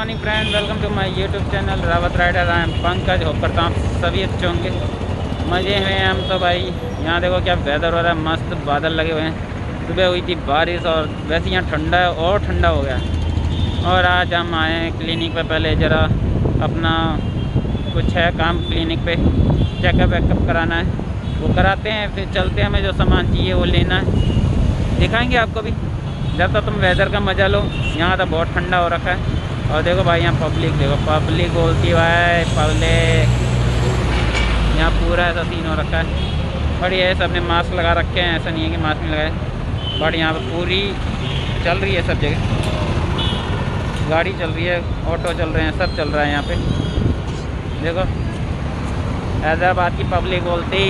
Morning friend welcome to my YouTube channel Rawat rider I am Pankaj hope करता हूँ सभी अच्छे होंगे मज़े हैं हम तो भाई। यहाँ देखो क्या वेदर हो रहा है। मस्त बादल लगे हुए हैं। सुबह हुई थी बारिश और वैसे यहाँ ठंडा है और ठंडा हो गया और आज हम आए हैं क्लिनिक पर पहले ज़रा अपना कुछ है काम क्लिनिक पे। चेकअप वेकअप कराना है। वो कराते हैं, फिर चलते हैं हमें जो सामान चाहिए वो लेना है। दिखाएँगे आपको भी। जब तक तुम वेदर का मज़ा लो। यहाँ तो बहुत ठंडा हो रखा है। और देखो भाई, यहाँ पब्लिक देखो पब्लिक बोलती भाई पब्लिक यहाँ पूरा ऐसा सीन हो रखा है। बट ये सबने मास्क लगा रखे हैं, ऐसा नहीं है कि मास्क नहीं लगाए। बट यहाँ पर पूरी चल रही है सब जगह। गाड़ी चल रही है ऑटो चल रहे हैं, सब चल रहा है यहाँ पे। देखो, हैदराबाद की पब्लिक बोलती।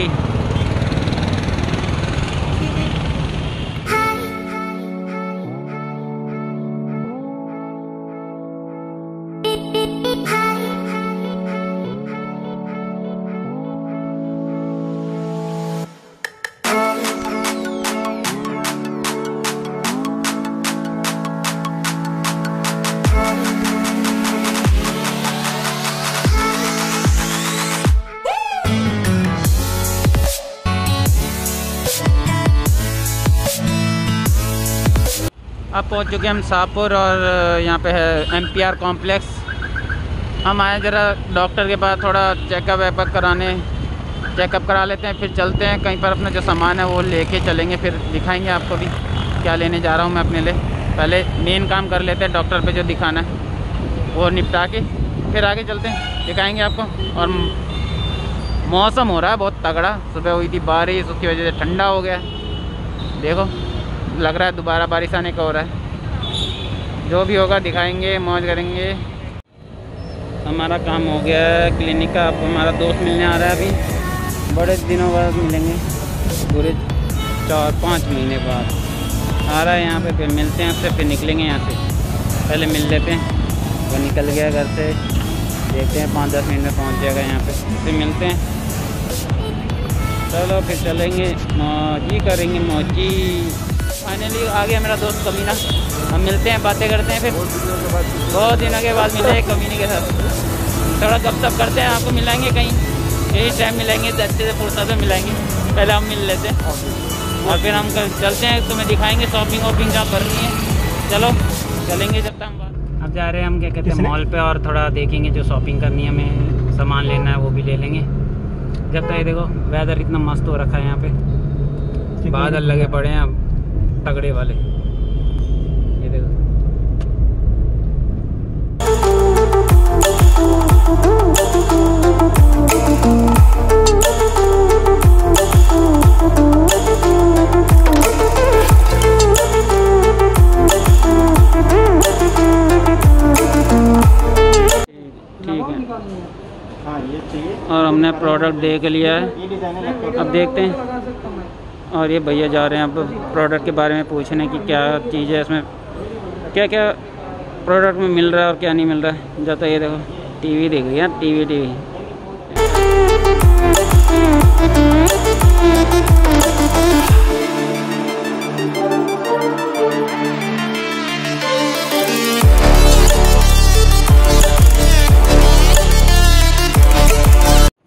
अब पहुँच चुके हम शाहपुर और यहाँ पे है एम पी आर कॉम्प्लेक्स हम आए ज़रा डॉक्टर के पास थोड़ा चेकअप वेकअप कराने। चेकअप करा लेते हैं, फिर चलते हैं। कहीं पर अपना जो सामान है वो लेके चलेंगे, फिर दिखाएँगे आपको भी क्या लेने जा रहा हूँ मैं अपने लिए। पहले मेन काम कर लेते हैं डॉक्टर पे जो दिखाना है। वो निपटा के, फिर आगे चलते हैं। दिखाएँगे आपको। और मौसम हो रहा है बहुत तगड़ा। सुबह हुई थी बारिश, उसकी वजह से ठंडा हो गया। देखो। लग रहा है दोबारा बारिश आने का हो रहा है। जो भी होगा दिखाएँगे, मौज करेंगे। हमारा काम हो गया है क्लिनिक का, अब हमारा दोस्त मिलने आ रहा है अभी। बड़े दिनों बाद मिलेंगे। पूरे चार, पाँच महीने बाद। आ रहा है यहाँ पे, फिर मिलते हैं उससे फिर निकलेंगे यहाँ से। पहले मिल लेते हैं वो निकल गया घर से। देखते हैं पाँच, दस मिनट में पहुँच जाएगा यहाँ पे। फिर मिलते हैं। चलो, फिर चलेंगे। मौजी करेंगे, मौजी फाइनली आ गया मेरा दोस्त कमीना। हम मिलते हैं बातें करते हैं फिर बहुत दिनों के बाद मिले कमीने के साथ। थोड़ा गप सप करते हैं आपको मिलाएँगे कहीं? यही टाइम मिलेंगे तो अच्छे से फुर्सत में मिलाएँगे। पहले हम मिल लेते हैं। और फिर हम चलते हैं तुम्हें दिखाएँगे शॉपिंग वॉपिंग जहाँ करनी है। चलो चलेंगे जब तक हम अब जा रहे हैं हम क्या कहते हैं मॉल पे और थोड़ा देखेंगे जो शॉपिंग करनी है हमें सामान लेना है वो भी ले लेंगे। जब तक ये देखो वेदर इतना मस्त हो रखा है यहाँ पे। बादल लगे पड़े हैं तगड़े वाले। ये देखो। ठीक है। हाँ ये और हमने प्रोडक्ट देख लिया है। ये डिज़ाइन है। अब देखते हैं। और ये भैया जा रहे हैं अब प्रोडक्ट के बारे में पूछने की क्या चीज़ है, इसमें क्या क्या प्रोडक्ट में मिल रहा है और क्या नहीं मिल रहा है। जब ये देखो टीवी देख रही है टीवी टीवी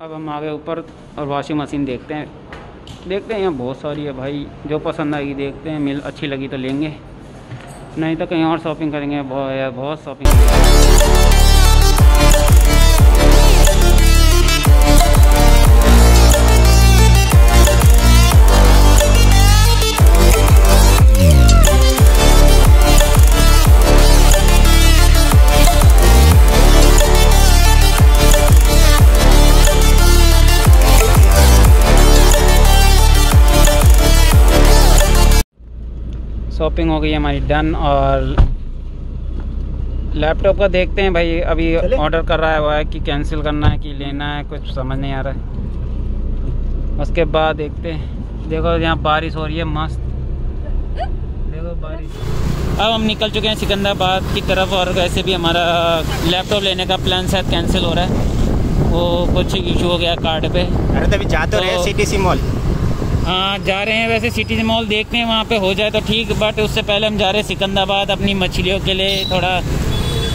अब हम आगे ऊपर और वॉशिंग मशीन देखते हैं। देखते हैं, यहाँ बहुत सारी है भाई। जो पसंद आएगी देखते हैं, मिल अच्छी लगी तो लेंगे। नहीं तो कहीं और शॉपिंग करेंगे, बहुत बहुत शॉपिंग शॉपिंग हो गई हमारी डन और लैपटॉप का देखते हैं भाई अभी ऑर्डर कर रहा है वो है कि कैंसिल करना है कि लेना है कुछ समझ नहीं आ रहा है। उसके बाद देखते हैं। देखो यहाँ बारिश हो रही है मस्त। देखो बारिश। अब हम निकल चुके हैं सिकंदराबाद की तरफ़ और वैसे भी हमारा लैपटॉप लेने का प्लान शायद कैंसिल हो रहा है। वो कुछ इशू हो गया कार्ड पे। अरे तभी जा तो रहे तो- सी मॉल हाँ जा रहे हैं वैसे सिटीज़ मॉल देखते हैं वहाँ पे हो जाए तो ठीक बट उससे पहले हम जा रहे हैं सिकंदराबाद अपनी मछलियों के लिए थोड़ा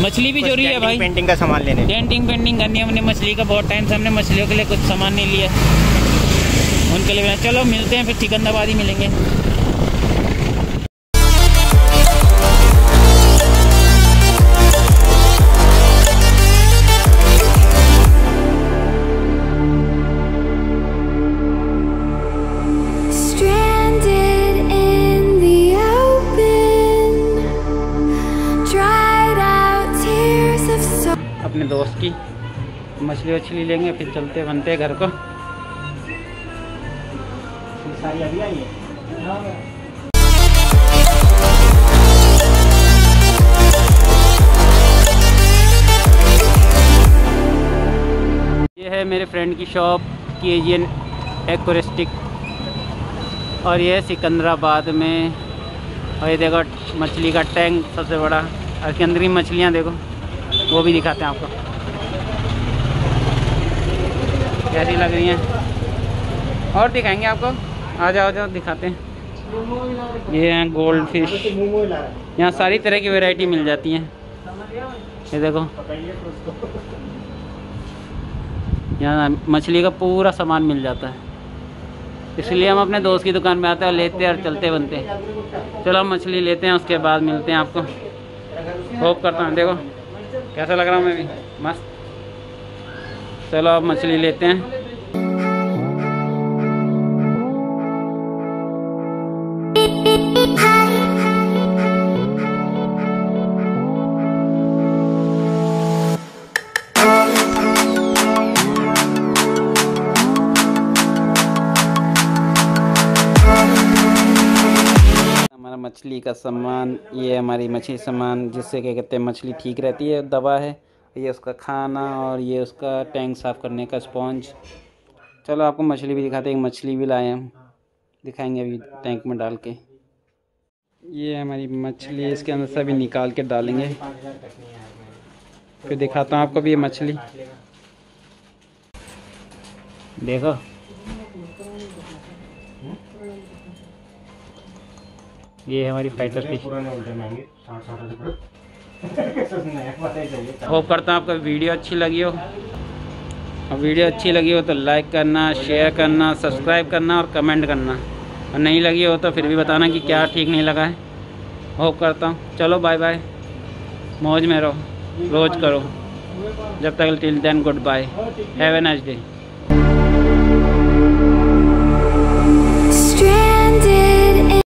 मछली भी ज़रूरी है भाई। पेंटिंग का सामान लेने। पेंटिंग पेंटिंग करनी है हमने मछली का बहुत टाइम से हमने मछलियों के लिए कुछ सामान नहीं लिया। उनके लिए चलो मिलते हैं फिर सिकंदराबाद ही मिलेंगे। अपने दोस्त की मछली वछली लेंगे, फिर चलते बनते घर को। है? ये है मेरे फ्रेंड की शॉप की एजियन एक्वेरिस्टिक और ये सिकंदराबाद में। और ये देखो, मछली का टैंक सबसे बड़ा। और इसके अंदर की मछलियाँ देखो। वो भी दिखाते हैं आपको। कैसी लग रही हैं? और दिखाएँगे आपको। आ जाओ जाओ, दिखाते हैं। ये हैं गोल्ड फ़िश यहाँ सारी तरह की वैरायटी मिल जाती हैं। ये देखो। यहाँ मछली का पूरा सामान मिल जाता है। इसलिए हम अपने दोस्त की दुकान में आते हैं और लेते हैं और चलते बनते हैं। चलो हम मछली लेते हैं, उसके बाद मिलते हैं आपको। होप करता हूँ, देखो। कैसा लग रहा हूँ मैं भी? मस्त। चलो अब मछली लेते हैं। मछली का सामान, ये हमारी मछली सामान, जिससे क्या कहते हैं, मछली ठीक रहती है, दवा है। ये उसका खाना और ये उसका टैंक साफ़ करने का स्पॉन्ज। चलो आपको मछली भी दिखाते हैं मछली भी लाए हम। दिखाएँगे अभी टैंक में डाल के। ये हमारी मछली इसके अंदर से अभी निकाल के डालेंगे। फिर दिखाता हूँ आपको भी ये मछली। देखो। ये हमारी फाइटर फ़िश होप करता हूँ आपको वीडियो अच्छी लगी हो। और वीडियो अच्छी लगी हो तो लाइक करना शेयर करना सब्सक्राइब करना और कमेंट करना। और नहीं लगी हो तो फिर भी बताना कि क्या ठीक नहीं लगा है। होप करता हूँ। चलो बाय बाय मौज में रहो। रोज करो। जब तक till then goodbye have a nice day